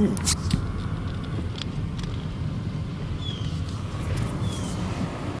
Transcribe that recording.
嗯。